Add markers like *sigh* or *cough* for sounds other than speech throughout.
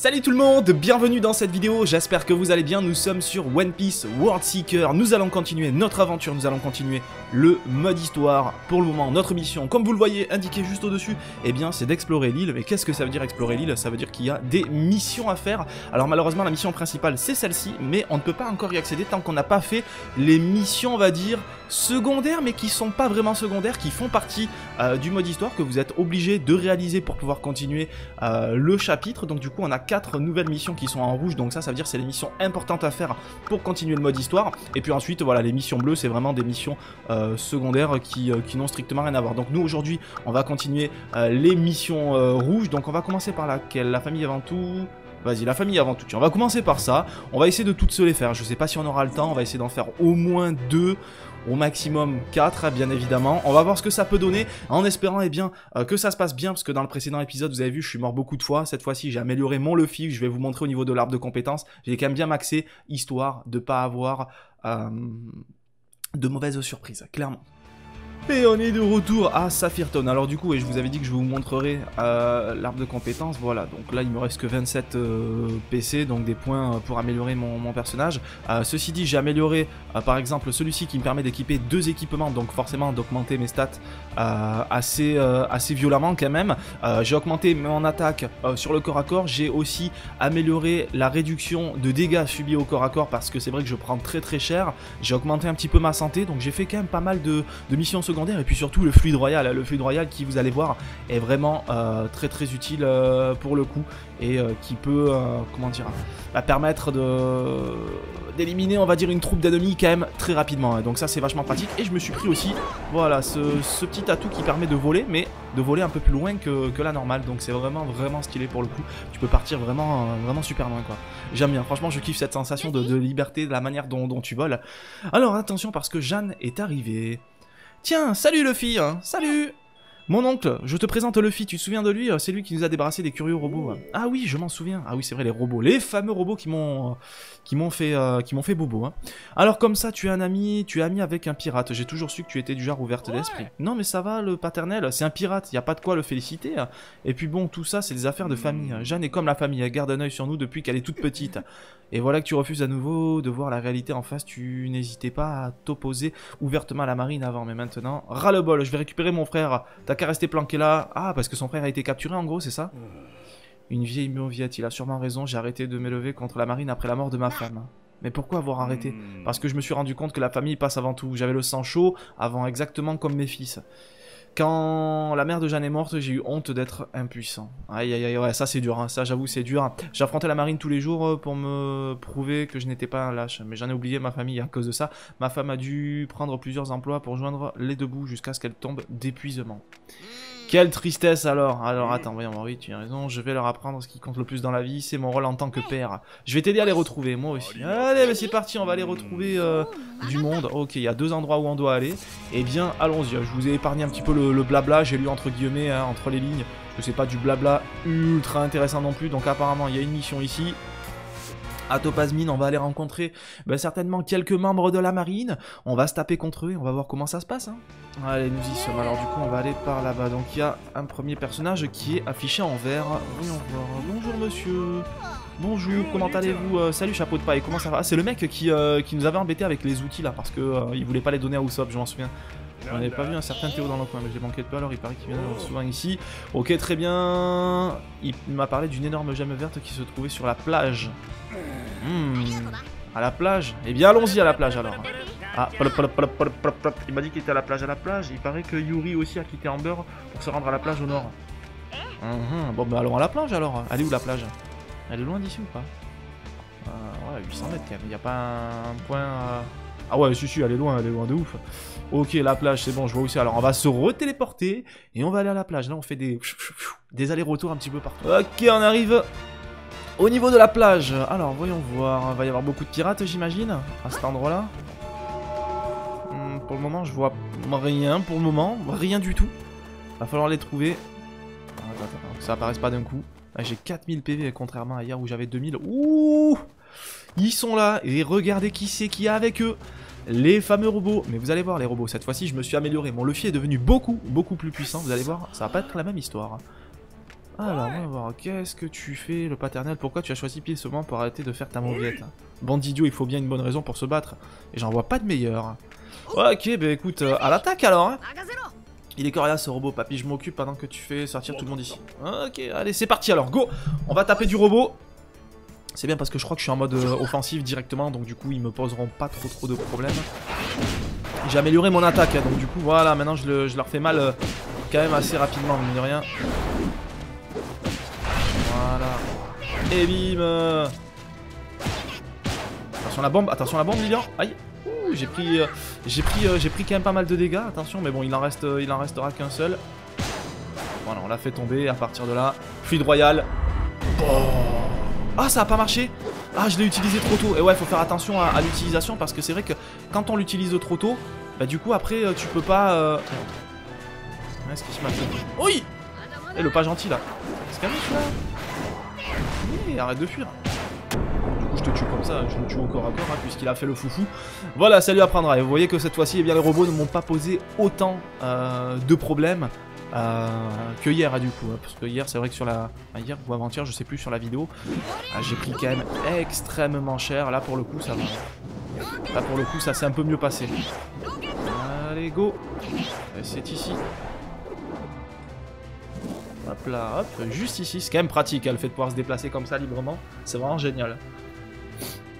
Salut tout le monde, bienvenue dans cette vidéo, j'espère que vous allez bien, nous sommes sur One Piece World Seeker, nous allons continuer notre aventure, nous allons continuer le mode histoire. Pour le moment, notre mission, comme vous le voyez indiqué juste au-dessus, eh bien c'est d'explorer l'île, mais qu'est-ce que ça veut dire explorer l'île? Ça veut dire qu'il y a des missions à faire, alors malheureusement la mission principale c'est celle-ci, mais on ne peut pas encore y accéder tant qu'on n'a pas fait les missions, on va dire, secondaires, mais qui sont pas vraiment secondaires, qui font partie euh, du mode histoire que vous êtes obligé de réaliser pour pouvoir continuer euh, le chapitre, donc du coup on a quatre nouvelles missions qui sont en rouge, donc ça, ça veut dire c'est les missions importantes à faire pour continuer le mode histoire. Et puis ensuite, voilà, les missions bleues, c'est vraiment des missions euh, secondaires qui, qui n'ont strictement rien à voir. Donc nous, aujourd'hui, on va continuer les missions rouges. Donc on va commencer par laquelle? La famille avant tout? Vas-y, la famille avant tout. On va commencer par ça. On va essayer de toutes se les faire. Je sais pas si on aura le temps. On va essayer d'en faire au moins deux au maximum 4 bien évidemment. On va voir ce que ça peut donner en espérant eh bien euh, que ça se passe bien parce que dans le précédent épisode vous avez vu je suis mort beaucoup de fois. Cette fois-ci j'ai amélioré mon Luffy, je vais vous montrer au niveau de l'arbre de compétences. J'ai quand même bien maxé histoire de pas avoir euh, de mauvaises surprises, clairement. Et on est de retour à Saphirton. Alors du coup, et je vous avais dit que je vous montrerai euh, l'arbre de compétences. Voilà, donc là il me reste que 27 euh, PC, donc des points euh, pour améliorer mon, personnage. Ceci dit, j'ai amélioré par exemple celui-ci qui me permet d'équiper deux équipements, donc forcément d'augmenter mes stats assez, assez violemment quand même. j'ai augmenté mon attaque sur le corps à corps. J'ai aussi amélioré la réduction de dégâts subis au corps à corps parce que c'est vrai que je prends très très cher. J'ai augmenté un petit peu ma santé, donc j'ai fait quand même pas mal de, de missions secondaires et puis surtout le fluide royal. Le fluide royal qui, vous allez voir, est vraiment euh, très très utile euh, pour le coup et euh, qui peut, comment dire, bah, permettre de d'éliminer, on va dire, une troupe d'ennemis quand même très rapidement. Donc ça, c'est vachement pratique. Et je me suis pris aussi, voilà, ce, petit atout qui permet de voler, mais de voler un peu plus loin que, la normale. Donc c'est vraiment vraiment stylé pour le coup. Tu peux partir vraiment vraiment super loin quoi. J'aime bien. Franchement, je kiffe cette sensation de, liberté, de la manière dont, dont tu voles. Alors attention parce que Jeanne est arrivée. Tiens, salut Luffy hein. Salut mon oncle, je te présente Luffy, tu te souviens de lui C'est lui qui nous a débarrassé des curieux robots. Ah oui, je m'en souviens. Ah oui, c'est vrai, les robots. Les fameux robots qui m'ont qui m'ont fait, euh, qui m'ont fait bobo. Hein. Alors comme ça, tu es un ami, tu es ami avec un pirate. J'ai toujours su que tu étais du genre ouverte d'esprit. Non mais ça va, le paternel, c'est un pirate, y a pas de quoi le féliciter. Hein. Et puis bon, tout ça, c'est des affaires de famille. Jeanne est comme la famille, elle garde un œil sur nous depuis qu'elle est toute petite. *laughs* Et voilà que tu refuses à nouveau de voir la réalité en face, tu n'hésitais pas à t'opposer ouvertement à la marine avant. Mais maintenant, ras le bol, je vais récupérer mon frère. T'as qu'à rester planqué là. Ah, parce que son frère a été capturé en gros, c'est ça Une vieille mauviette, il a sûrement raison, j'ai arrêté de m'élever contre la marine après la mort de ma femme. Mais pourquoi avoir arrêté Parce que je me suis rendu compte que la famille passe avant tout. J'avais le sang chaud avant exactement comme mes fils. Quand la mère de Jeanne est morte, j'ai eu honte d'être impuissant. Aïe aïe aïe, ça c'est dur, hein. ça j'avoue c'est dur. J'affrontais la marine tous les jours euh, pour me prouver que je n'étais pas un lâche, mais j'en ai oublié ma famille à cause de ça. Ma femme a dû prendre plusieurs emplois pour joindre les deux bouts jusqu'à ce qu'elle tombe d'épuisement. Quelle tristesse alors. Alors attends, voyons, oui, tu as raison, je vais leur apprendre ce qui compte le plus dans la vie, c'est mon rôle en tant que père. Je vais t'aider à les retrouver, moi aussi. Allez, mais c'est parti, on va aller retrouver euh, du monde. Ok, il y a deux endroits où on doit aller. Eh bien, allons-y, je vous ai épargné un petit peu le, blabla, j'ai lu entre guillemets, hein, entre les lignes, que c'est pas du blabla ultra intéressant non plus, donc apparemment il y a une mission ici, à Topazmine, on va aller rencontrer ben, certainement quelques membres de la marine. On va se taper contre eux on va voir comment ça se passe. Hein. Allez, nous y sommes. Alors du coup, on va aller par là-bas. Donc il y a un premier personnage qui est affiché en vert. Voyons voir. Bonjour monsieur. Bonjour, comment allez-vous euh, Salut chapeau de paille, comment ça va? C'est le mec qui, euh, nous avait embêté avec les outils là parce que euh, il voulait pas les donner à Usopp, je m'en souviens. On n'avait pas vu un certain Théo dans le coin, mais j'ai manqué de peu alors il paraît qu'il vient souvent ici. Ok, très bien. Il m'a parlé d'une énorme gemme verte qui se trouvait sur la plage. Hmm. À la plage Eh bien, allons-y à la plage alors. Ah, il m'a dit qu'il était à la plage à la plage. Il paraît que Yuri aussi a quitté Amber pour se rendre à la plage au nord. Mhm. Bon, bah allons à la plage alors. Allez où la plage? Elle est loin d'ici ou pas? Euh, Ouais, 800 mètres quand même. Il n'y a pas un point. Ah ouais, si, si, elle est loin, elle est loin de ouf. Ok, la plage, c'est bon, je vois aussi. Alors, on va se retéléporter et on va aller à la plage. Là, on fait des, des allers-retours un petit peu partout. Ok, on arrive au niveau de la plage, alors voyons voir, il va y avoir beaucoup de pirates j'imagine, à cet endroit-là. Hmm, pour le moment je vois rien, pour le moment, rien du tout. Va falloir les trouver. Attends, attends, ça apparaisse pas d'un coup. Ah, j'ai 4000 PV contrairement à hier où j'avais 2000. Ouh Ils sont là et regardez qui c'est qui a avec eux. Les fameux robots. Mais vous allez voir les robots, cette fois-ci je me suis amélioré. Mon Luffy est devenu beaucoup, beaucoup plus puissant. Vous allez voir, ça va pas être la même histoire. Alors, on va voir. Qu'est-ce que tu fais, le paternel? Pourquoi tu as choisi pied seulement pour arrêter de faire ta mauviette? Bande d'idiots, il faut bien une bonne raison pour se battre. Et j'en vois pas de meilleur. Ok, bah écoute, euh, à l'attaque alors hein. Il est coriace ce robot, papy, je m'occupe pendant que tu fais sortir tout le monde ici. Ok, allez, c'est parti alors, go On va taper du robot. C'est bien parce que je crois que je suis en mode euh, offensif directement, donc du coup ils me poseront pas trop trop de problèmes. J'ai amélioré mon attaque, hein, donc du coup voilà, maintenant je, leur fais mal euh, quand même assez rapidement, mine de rien. Voilà. Et bim Attention la bombe, attention la bombe Lilian Aïe j'ai pris, euh, j'ai pris, euh, j'ai pris quand même pas mal de dégâts, attention, mais bon, il en, reste, euh, il en restera qu'un seul. Voilà, on l'a fait tomber, à partir de là, fluide royal. Ah, ça a pas marché Ah, je l'ai utilisé trop tôt. Et ouais, faut faire attention à, l'utilisation, parce que c'est vrai que quand on l'utilise trop tôt, bah du coup, après, tu peux pas... Qu'est-ce qui se passe Oui Et le pas gentil, là. C'est calme, celui-là Arrête de fuir je te tue comme ça, je le tue corps à corps, hein, puisqu'il a fait le foufou. Voilà, ça lui apprendra. Et vous voyez que cette fois-ci, eh les robots ne m'ont pas posé autant euh, de problèmes que hier, hein, du coup. Hein, parce que hier, c'est vrai que sur la... hier ou avant-hier, je sais plus, sur la vidéo, ah, j'ai pris quand même extrêmement cher. Là, pour le coup, ça va. Là, pour le coup, ça s'est un peu mieux passé. Allez, go C'est ici. Hop là, hop, juste ici. C'est quand même pratique, le fait de pouvoir se déplacer comme ça librement. C'est vraiment génial.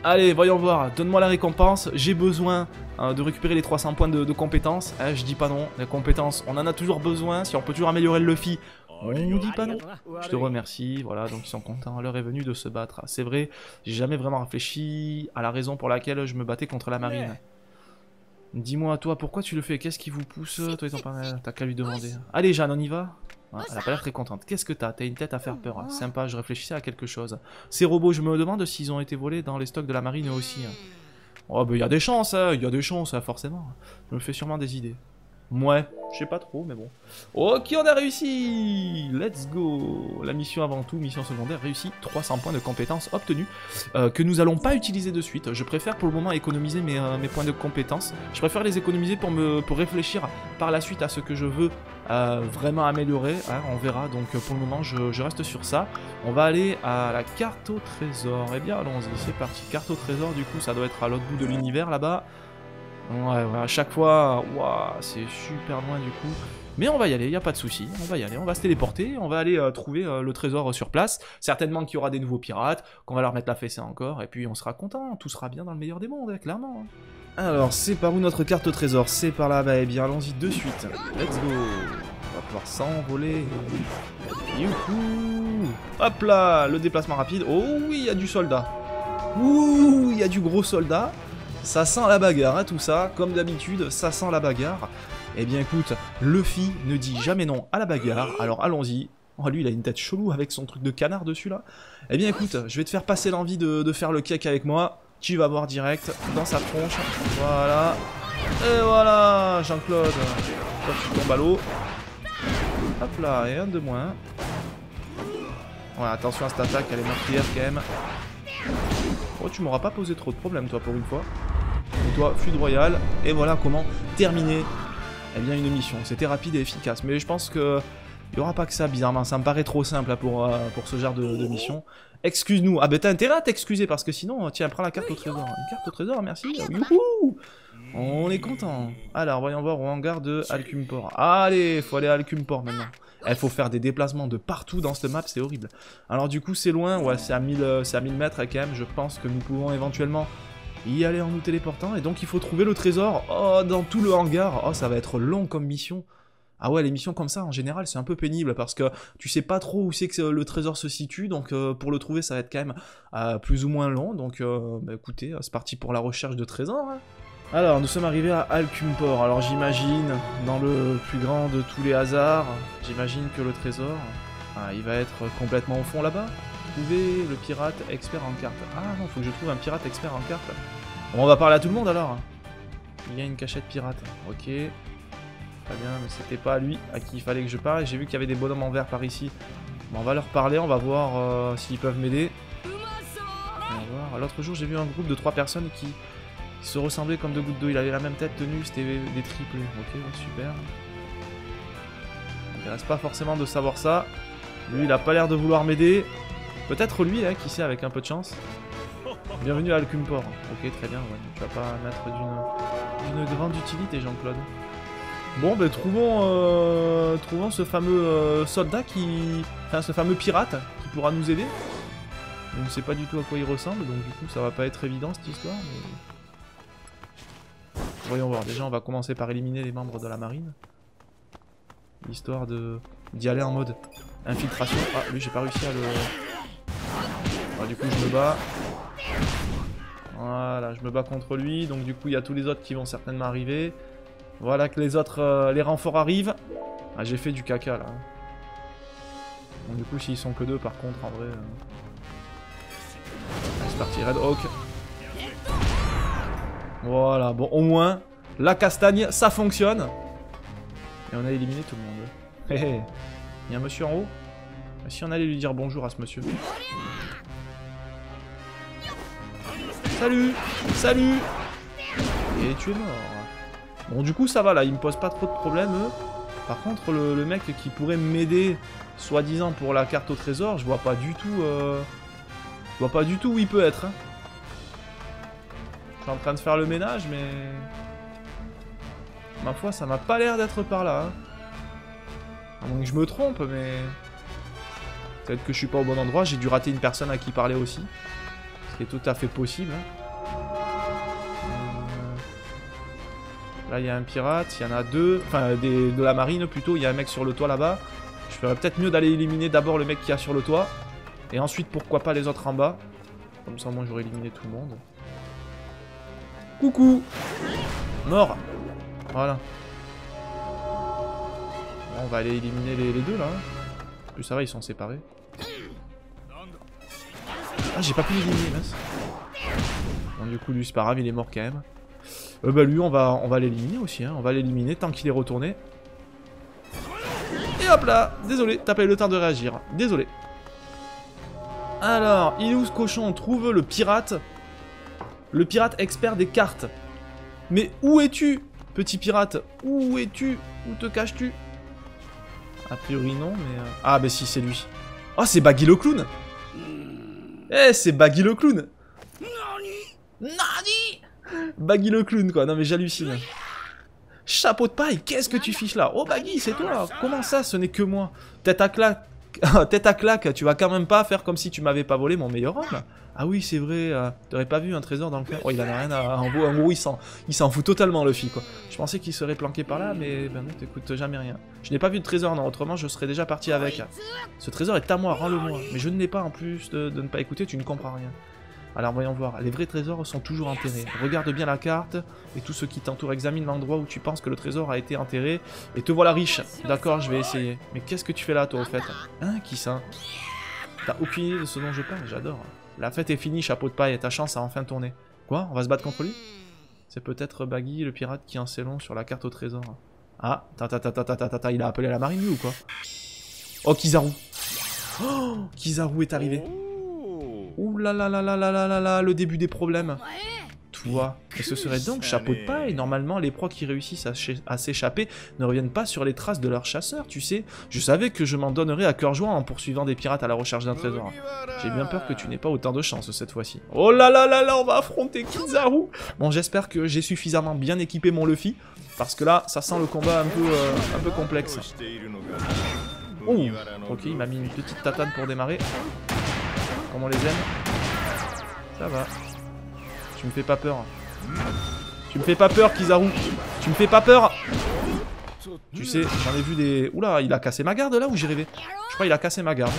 Allez, voyons voir. Donne-moi la récompense. J'ai besoin euh, de récupérer les 300 points de, compétences. Eh, je dis pas non. Les compétences, on en a toujours besoin. Si on peut toujours améliorer le Luffy, on nous dit pas non. Je te remercie. Voilà, donc ils sont contents. L'heure est venue de se battre. C'est vrai, j'ai jamais vraiment réfléchi à la raison pour laquelle je me battais contre la marine. Dis-moi, toi, pourquoi tu le fais? Qu'est-ce qui vous pousse Toi et ton t'as qu'à lui demander. Allez, Jeanne, on y va elle a pas l'air très contente. Qu'est-ce que t'as? T'as une tête à faire peur. Sympa, je réfléchissais à quelque chose. Ces robots, je me demande s'ils ont été volés dans les stocks de la marine aussi. Hein. Oh, bah, il y a des chances, hein. Il y a des chances, hein, forcément. Je me fais sûrement des idées. Ouais, je sais pas trop, mais bon. Ok, on a réussi Let's go La mission avant tout, mission secondaire, réussie. 300 points de compétences obtenus, euh, que nous allons pas utiliser de suite. Je préfère pour le moment économiser mes, euh, mes points de compétences. Je préfère les économiser pour, me, pour réfléchir par la suite à ce que je veux euh, vraiment améliorer. Hein, on verra, donc pour le moment, je, reste sur ça. On va aller à la carte au trésor. Eh bien, allons-y, c'est parti. Carte au trésor, du coup, ça doit être à l'autre bout de l'univers, là-bas. Ouais, à chaque fois, waouh, c'est super loin du coup. Mais on va y aller, il a pas de souci, on va y aller, on va se téléporter, on va aller euh, trouver euh, le trésor sur place. Certainement qu'il y aura des nouveaux pirates, qu'on va leur mettre la fessée encore, et puis on sera content, tout sera bien dans le meilleur des mondes, hein, clairement. Hein. Alors, c'est par où notre carte trésor? C'est par là, bah eh bien allons-y de suite. Let's go On va pouvoir s'envoler. Hop là Le déplacement rapide. Oh oui, il y a du soldat. Ouh, il y a du gros soldat. Ça sent la bagarre, hein, tout ça. Comme d'habitude, ça sent la bagarre. Eh bien écoute, Luffy ne dit jamais non à la bagarre, alors allons-y. Oh lui il a une tête chelou avec son truc de canard dessus là. Eh bien écoute, je vais te faire passer l'envie de, faire le cake avec moi. Tu vas voir direct dans sa tronche. Voilà. Et voilà, Jean-Claude. Toi tu tombes à l'eau. Hop là, et de moins. Ouais, attention à cette attaque, elle est meurtrière quand même. Oh, tu m'auras pas posé trop de problèmes, toi, pour une fois. Et toi, fuite royale. Et voilà comment terminer eh bien, une mission. C'était rapide et efficace. Mais je pense que... Il n'y aura pas que ça, bizarrement. Ça me paraît trop simple pour, euh, pour ce genre de, mission. Excuse-nous. Ah ben t'as intérêt à t'excuser parce que sinon, tiens, prends la carte au trésor. Une carte au trésor, merci. Youhou On est content. Alors, voyons voir au hangar de Alcumport. Allez, faut aller à Alcumport maintenant. Il faut faire des déplacements de partout dans cette map, c'est horrible. Alors du coup, c'est loin, ouais, c'est à 1000, euh, à 1000 mètres quand même. Je pense que nous pouvons éventuellement y aller en nous téléportant. Et donc, il faut trouver le trésor oh, dans tout le hangar. Oh, ça va être long comme mission. Ah ouais, les missions comme ça, en général, c'est un peu pénible parce que tu sais pas trop où c'est que le trésor se situe, donc euh, pour le trouver, ça va être quand même euh, plus ou moins long. Donc, bah, écoutez, c'est parti pour la recherche de trésors. Hein. Alors, nous sommes arrivés à Alcumport. Alors, j'imagine, dans le plus grand de tous les hasards, j'imagine que le trésor, ah, il va être complètement au fond là-bas. Trouver le pirate expert en carte. Ah non, faut que je trouve un pirate expert en carte. On va parler à tout le monde alors. Il y a une cachette pirate. Ok. Très bien, mais c'était pas lui à qui il fallait que je parle. J'ai vu qu'il y avait des bonhommes en verre par ici. Bon, on va leur parler, on va voir euh, s'ils peuvent m'aider. L'autre jour, j'ai vu un groupe de trois personnes qui il se ressemblait comme deux gouttes d'eau. Il avait la même tête tenue, c'était des triplés. Ok, super. Ça m'intéresse pas forcément de savoir ça. Lui, il a pas l'air de vouloir m'aider. Peut-être lui, hein, qui sait, avec un peu de chance. Bienvenue à Alcumport. Ok, très bien, ouais. Tu vas pas mettre d'une grande utilité, Jean-Claude. Bon, ben trouvons, euh, trouvons ce fameux euh, soldat qui... Enfin, ce fameux pirate qui pourra nous aider. Je ne sais pas du tout à quoi il ressemble, donc du coup ça va pas être évident cette histoire. Mais... Voyons voir, déjà on va commencer par éliminer les membres de la marine. Histoire de d'y aller en mode infiltration. Ah, lui j'ai pas réussi à le... Ah, du coup je me bats. Voilà, je me bats contre lui, donc du coup il y a tous les autres qui vont certainement arriver. Voilà que les autres, euh, les renforts arrivent. Ah, j'ai fait du caca là. Bon, du coup, s'ils sont que deux, par contre, en vrai. Euh, c'est parti, Red Hawk. Voilà, bon, au moins, la castagne, ça fonctionne. Et on a éliminé tout le monde. *laughs* Hé il y a un monsieur en haut Si on allait lui dire bonjour à ce monsieur. Salut Salut Et tu es mort. Bon, du coup, ça va, là, il me pose pas trop de problèmes, eux. Par contre, le, mec qui pourrait m'aider, soi-disant, pour la carte au trésor, je vois pas du tout... Euh... Je vois pas du tout où il peut être. Hein. Je suis en train de faire le ménage, mais... Ma foi, ça m'a pas l'air d'être par là. Hein. À moins que je me trompe, mais... Peut-être que je suis pas au bon endroit, j'ai dû rater une personne à qui parler aussi. Qui est tout à fait possible. Hein. Là, il y a un pirate, il y en a deux, enfin de la marine plutôt, il y a un mec sur le toit là-bas. Je ferais peut-être mieux d'aller éliminer d'abord le mec qui a sur le toit, et ensuite pourquoi pas les autres en bas. Comme ça, moi j'aurais éliminé tout le monde. Coucou Mort Voilà. on va aller éliminer les, deux là. En plus ça va, ils sont séparés. Ah, j'ai pas pu l'éliminer, mince. Bon, du coup, lui, c'est pas grave, il est mort quand même. Euh, bah lui, on va, on va l'éliminer aussi. Hein. On va l'éliminer tant qu'il est retourné. Et hop là Désolé, t'as pas eu le temps de réagir. Désolé. Alors, il cochon trouve le pirate. Le pirate expert des cartes. Mais où es-tu, petit pirate? Où es-tu? Où te caches-tu? A priori non, mais... Euh, ah, bah si, c'est lui. Oh, c'est Baggy le clown Eh, c'est Baggy le clown. Nani? Nani? Baggy le clown, quoi. Non, mais j'hallucine. Chapeau de paille, qu'est-ce que tu fiches là? Oh, Baggy, c'est toi. Comment ça, ce n'est que moi? Tête à claque. *laughs* Tête à claque, tu vas quand même pas faire comme si tu m'avais pas volé mon meilleur homme Ah oui, c'est vrai, euh, t'aurais pas vu un trésor dans le coin Oh, il en a rien à... En gros, en gros il s'en fout totalement, le fille, quoi. Je pensais qu'il serait planqué par là, mais ben non, t'écoutes jamais rien. Je n'ai pas vu de trésor, non, autrement je serais déjà parti avec. Ce trésor est à moi, rends-le-moi. Mais je ne l'ai pas, en plus de ne pas écouter, tu ne comprends rien. Alors voyons voir, les vrais trésors sont toujours enterrés. Regarde bien la carte, et tout ce qui t'entoure examine l'endroit où tu penses que le trésor a été enterré, et te voilà riche. D'accord, je vais essayer. Mais qu'est-ce que tu fais là, toi, au fait? Hein, qui ça? T'as aucune idée de ce dont je parle, j'adore. La fête est finie, chapeau de paille, et ta chance a enfin tourné. Quoi? On va se battre contre lui? C'est peut-être Baggy, le pirate qui en sait long sur la carte au trésor. Ah, ta ta ta ta ta ta ta, il a appelé la marine, lui, ou quoi? Oh, Kizaru Oh Kizaru est arrivé Ouh là là là là là là là là, le début des problèmes. Toi. Et ce serait donc chapeau de paille. Normalement, les proies qui réussissent à, s'échapper ne reviennent pas sur les traces de leurs chasseurs, tu sais. Je savais que je m'en donnerais à cœur joie en poursuivant des pirates à la recherche d'un trésor. J'ai bien peur que tu n'aies pas autant de chance cette fois-ci. Oh là là là là, on va affronter Kizaru Bon, j'espère que j'ai suffisamment bien équipé mon Luffy, parce que là, ça sent le combat un peu, euh, un peu complexe. Oh, ok, il m'a mis une petite tatane pour démarrer. Comme on les aime. Ça va. Tu me fais pas peur. Tu me fais pas peur, Kizaru. Tu me fais pas peur. Tu sais, j'en ai vu des... Oula, il a cassé ma garde là ou j'ai rêvé? Je crois qu'il a cassé ma garde.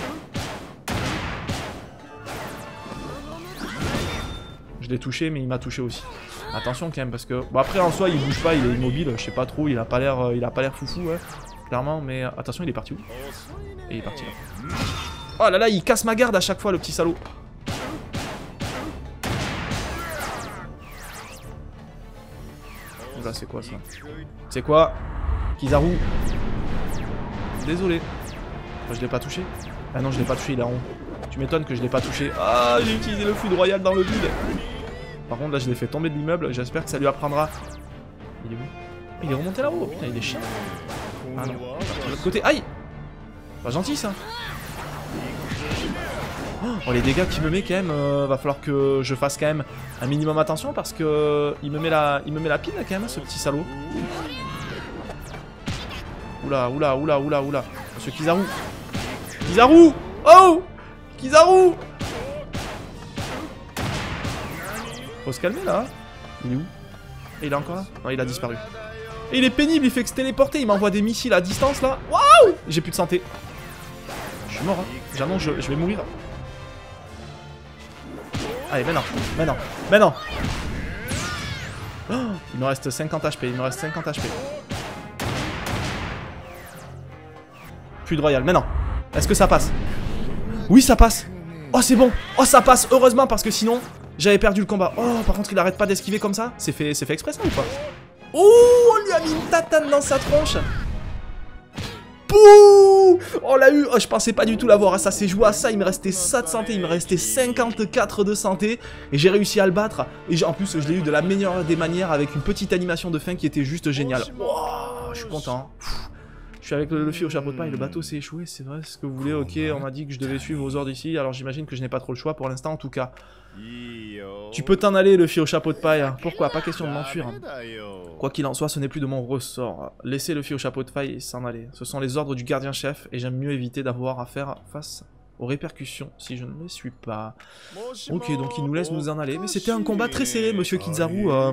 Je l'ai touché, mais il m'a touché aussi. Attention quand même, parce que... Bon, après, en soi, il bouge pas, il est immobile. Je sais pas trop, il a pas l'air euh, il a pas l'air foufou. Clairement, mais... Attention, il est parti où? Et il est parti là. Oh là là, il casse ma garde à chaque fois, le petit salaud. Là, c'est quoi ça C'est quoi Kizaru Désolé. je l'ai pas touché. Ah non, je l'ai pas touché, il a rond. Tu m'étonnes que je l'ai pas touché. Ah, j'ai utilisé le foudre royal dans le vide. Par contre, là, je l'ai fait tomber de l'immeuble. J'espère que ça lui apprendra. Il est où Il est remonté là-haut. Putain, il est chiant. Ah non. De l'autre côté. Aïe Pas gentil, ça. Oh, les dégâts qu'il me met quand même, euh, va falloir que je fasse quand même un minimum attention parce que il me met la, il me met la pine quand même, ce petit salaud. Oula, oula, oula, oula, oula. Monsieur Kizaru. Kizaru Oh Kizaru Faut se calmer là. Il est où? Il est encore là? Non, il a disparu. Et il est pénible, il fait que se téléporter, il m'envoie des missiles à distance là. Waouh J'ai plus de santé. Je suis mort, hein. J'annonce, je, je vais mourir. Allez, maintenant, maintenant, maintenant. Oh, Il me reste 50 HP, il me reste 50 HP. Plus de royal, maintenant. Est-ce que ça passe? Oui, ça passe. Oh, c'est bon. Oh, ça passe, heureusement, parce que sinon, j'avais perdu le combat. Oh, par contre, il arrête pas d'esquiver comme ça. C'est fait, fait exprès, ça, ou pas? Oh, on lui a mis une tatane dans sa tronche. Pouh On l'a eu oh, Je pensais pas du tout l'avoir. Ça s'est joué à ça. Il me restait ça de santé. Il me restait 54 de santé. Et j'ai réussi à le battre. Et en plus, je l'ai eu de la meilleure des manières avec une petite animation de fin qui était juste géniale. je suis content. Suis avec le Luffy au chapeau de paille, le bateau s'est échoué, c'est vrai, ce que vous voulez, ok, on m'a dit que je devais suivre vos ordres ici, alors j'imagine que je n'ai pas trop le choix pour l'instant en tout cas. Tu peux t'en aller, Luffy au chapeau de paille, pourquoi? Pas question de m'enfuir. Quoi qu'il en soit, ce n'est plus de mon ressort. Laissez Luffy au chapeau de paille et s'en aller. Ce sont les ordres du gardien-chef, et j'aime mieux éviter d'avoir à faire face aux répercussions si je ne les suis pas. Ok, donc il nous laisse nous en aller, mais c'était un combat très serré, monsieur Kizaru. Euh,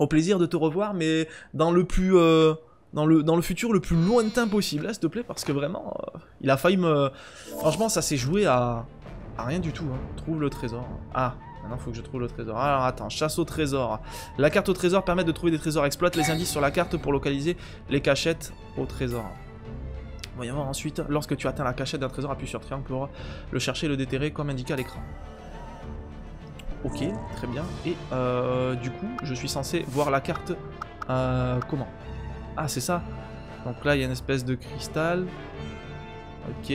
au plaisir de te revoir, mais dans le plus... Euh, dans le, dans le futur le plus lointain possible, s'il te plaît, parce que vraiment, euh, il a failli me... Franchement, ça s'est joué à... à rien du tout, hein. Trouve le trésor. Ah, maintenant, il faut que je trouve le trésor. Alors, attends, chasse au trésor. La carte au trésor permet de trouver des trésors. Exploite les indices sur la carte pour localiser les cachettes au trésor. Voyons voir ensuite, lorsque tu atteins la cachette d'un trésor, appuie sur triangle pour le chercher et le déterrer comme indiqué à l'écran. Ok, très bien. Et euh, du coup, je suis censé voir la carte... Euh, comment? Ah, c'est ça. Donc là, il y a une espèce de cristal. Ok.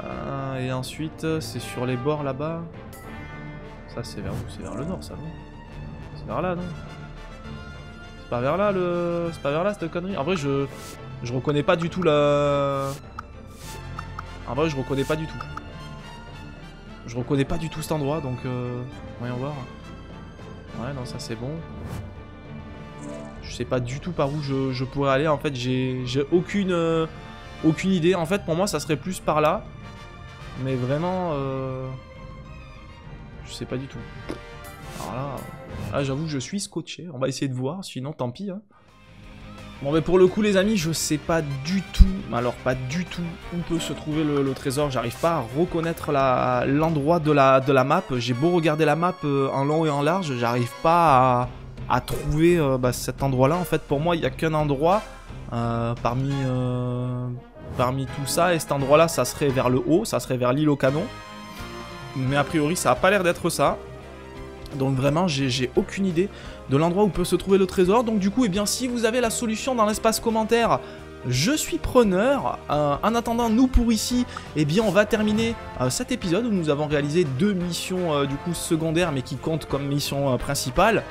Ah, et ensuite, c'est sur les bords là-bas. Ça, c'est vers où? C'est vers le nord, ça, non? C'est vers là, non? C'est pas vers là, le... C'est pas vers là, cette connerie? En vrai, je... Je reconnais pas du tout la... En vrai, je reconnais pas du tout. Je reconnais pas du tout cet endroit, donc... Euh... Voyons voir. Ouais, non, ça, c'est bon. Je sais pas du tout par où je, pourrais aller. En fait, j'ai aucune, euh, aucune idée. En fait, pour moi, ça serait plus par là. Mais vraiment... Euh, je sais pas du tout. Alors là... Ah, j'avoue que je suis scotché. On va essayer de voir, sinon tant pis. Hein. Bon, mais pour le coup, les amis, je sais pas du tout, alors pas du tout, où peut se trouver le, trésor. J'arrive pas à reconnaître l'endroit de, la, de la map. J'ai beau regarder la map euh, en long et en large, j'arrive pas à à trouver euh, bah, cet endroit-là. En fait, pour moi, il n'y a qu'un endroit euh, parmi, euh, parmi tout ça. Et cet endroit-là, ça serait vers le haut, ça serait vers l'île au canon. Mais a priori, ça n'a pas l'air d'être ça. Donc vraiment, j'ai aucune idée de l'endroit où peut se trouver le trésor. Donc du coup, eh bien, si vous avez la solution dans l'espace commentaire, je suis preneur. en attendant, nous pour ici, eh bien, on va terminer cet épisode où nous avons réalisé deux missions du coup secondaires, mais qui comptent comme mission principale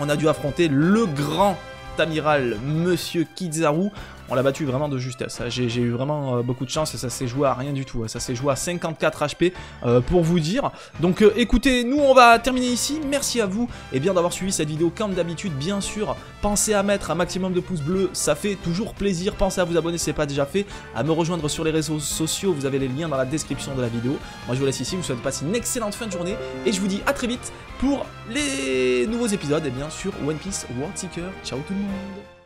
on a dû affronter le grand amiral Monsieur Kizaru. On l'a battu vraiment de justesse. J'ai eu vraiment euh, beaucoup de chance et ça s'est joué à rien du tout. Ça s'est joué à 54 HP euh, pour vous dire. Donc euh, écoutez, nous on va terminer ici. Merci à vous et eh bien d'avoir suivi cette vidéo comme d'habitude. Bien sûr, pensez à mettre un maximum de pouces bleus, ça fait toujours plaisir. Pensez à vous abonner si ce n'est pas déjà fait, à me rejoindre sur les réseaux sociaux. Vous avez les liens dans la description de la vidéo. Moi je vous laisse ici, vous souhaite passer une excellente fin de journée et je vous dis à très vite pour les nouveaux épisodes et eh bien sur One Piece World Seeker. Ciao tout le monde